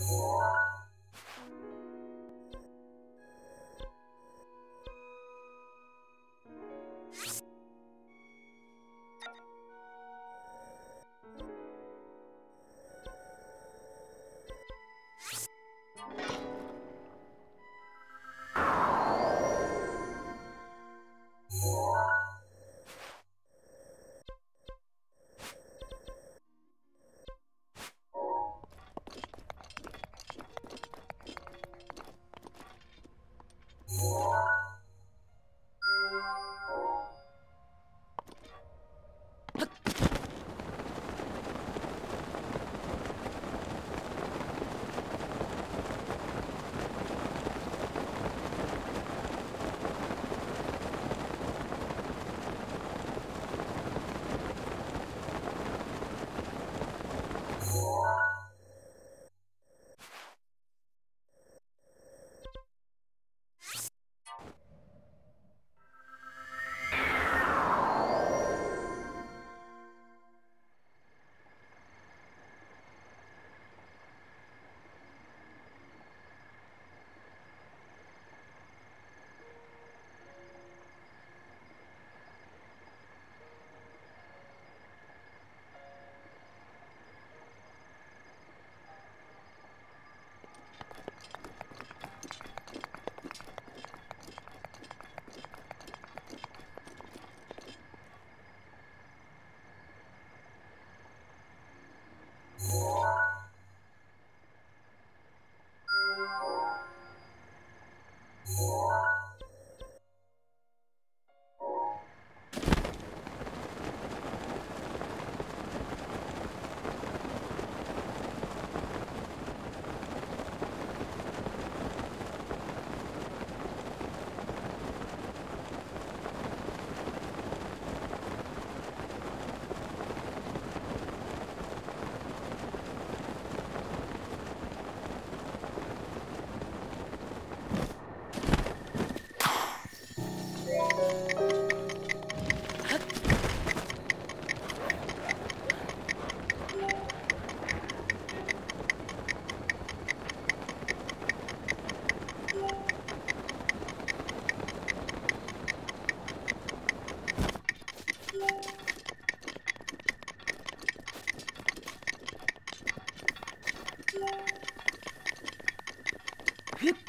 Yes. Flip.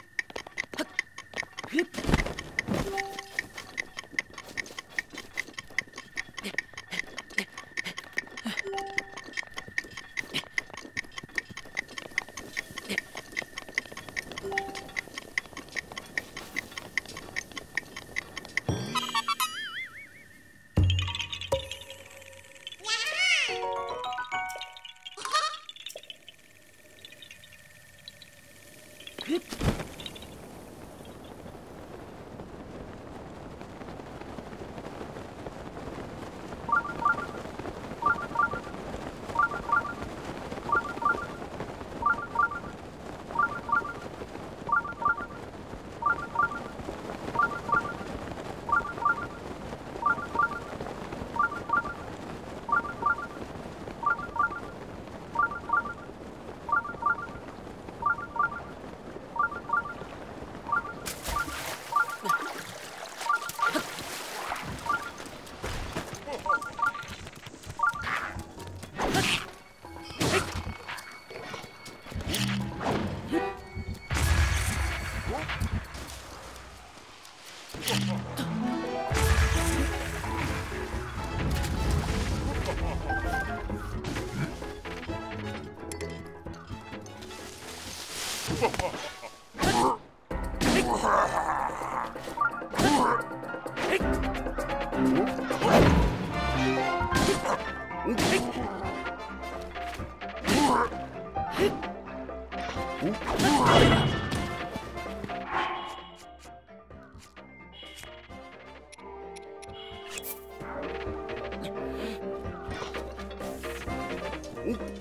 Oop.